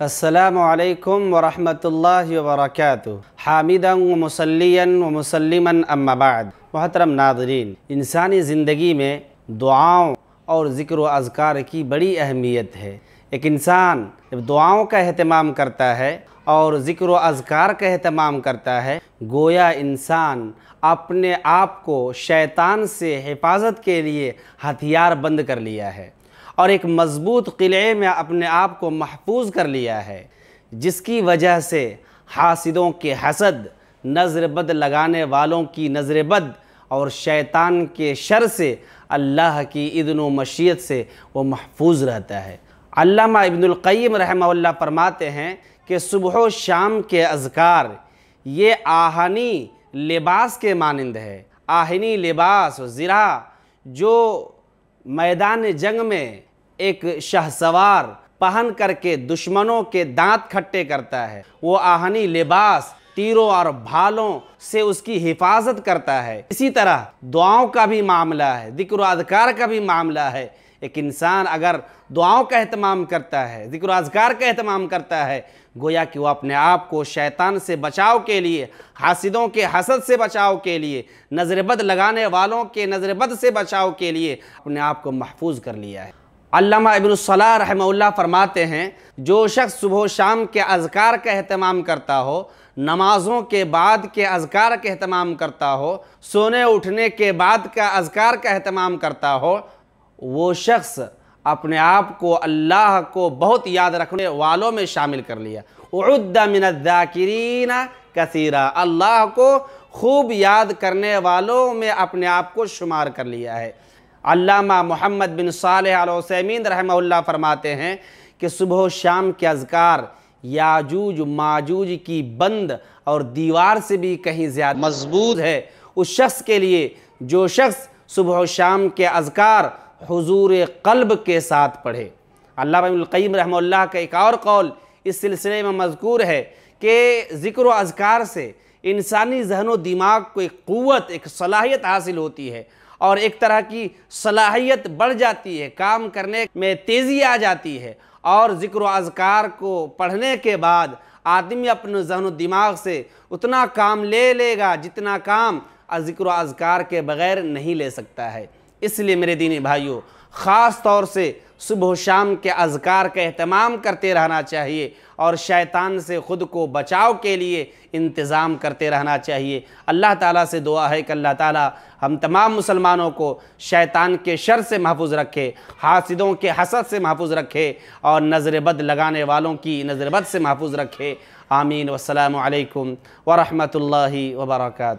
असलकम वरहमतुल्लाहि वबरकातुहू हामिदन व मुसल्लियन व मुसल्लिमन अम्माबाद मोहतरम नादरीन इंसानी ज़िंदगी में दुआओं और ज़िक्र व अज़कार की बड़ी अहमियत है एक इंसान जब दुआओं का अहतमाम करता है और ज़िक्र व अज़कार का अहतमाम करता है गोया इंसान अपने आप को शैतान से हिफाजत के लिए हथियार बंद कर लिया है और एक मज़बूत किले में अपने आप को महफूज कर लिया है, जिसकी वजह से हासिदों के हसद नज़र बद लगाने वालों की नज़र बद और शैतान के शर से अल्लाह की इदन व मशीयत से वो महफूज रहता है। अल्लामा इब्नुल्क़य्यिम रहमहुल्लाह फरमाते हैं कि सुबह शाम के अज़कार, ये आहनी लिबास के मानंद है। आहनी लिबास, ज़रा, जो मैदान जंग में एक शहसवार पहन करके दुश्मनों के दांत खट्टे करता है। वो आहनी लिबास, तीरों और भालों से उसकी हिफाजत करता है। इसी तरह दुआओं का भी मामला है दिक्र अधिकार का भी मामला है। एक इंसान अगर दुआओं का अहतमाम करता है ज़िक्र अजकार का अहतमाम करता है, गोया कि वो अपने आप को शैतान से बचाव के लिए, हासिदों के हसद से बचाव के लिए नज़रबद लगाने वालों के नज़रबद से बचाव के लिए अपने आप को महफूज कर लिया है। अल्लामा इबनसलाह रहमल्ला फरमाते हैं, जो शख्स सुबह शाम के अजकार का अहतमाम करता हो, नमाज़ों के बाद के अजकार का अहतमाम करता हो सोने उठने के बाद का अजकार का अहतमाम करता हो वो शख्स अपने आप को अल्लाह को बहुत याद रखने वालों में शामिल कर लिया। उद्दाकिरीन कसीरा। अल्लाह को खूब याद करने वालों में अपने आप को शुमार कर लिया है। अल्लामा मोहम्मद बिन सालमीन रहमल्ला फरमाते हैं कि सुबह शाम के अजकार याजूज, माजूज की बंद और दीवार से भी कहीं ज़्यादा मज़बूत है। उस शख्स के लिए, जो शख्स सुबह शाम के अजकार हुजूर कल्ब के साथ पढ़े। अल्लाहम रहमल्ला का एक और कौल इस सिलसिले में मजकूर है कि ज़िक्र अजकार से इंसानी जहन दिमाग को एक क़वत एक सलाहियत हासिल होती है और एक तरह की सलाहियत बढ़ जाती है, काम करने में तेज़ी आ जाती है और ज़िक्र अजकार को पढ़ने के बाद आदमी अपने जहन दिमाग से उतना काम ले लेगा जितना काम ज़िक्र अजकार के बग़ैर नहीं ले सकता है। इसलिए मेरे दीनी भाइयों, ख़ास तौर से सुबह शाम के अजकार का अहतमाम करते रहना चाहिए और शैतान से ख़ुद को बचाव के लिए इंतज़ाम करते रहना चाहिए। अल्लाह ताला से दुआ है कि अल्लाह ताला हम तमाम मुसलमानों को शैतान के शर से महफूज रखे, हासिदों के हसद से महफूज रखे और नज़र बद लगाने वालों की नज़र बद से महफूज रखे। आमीन। वसलम वरहमल वर्का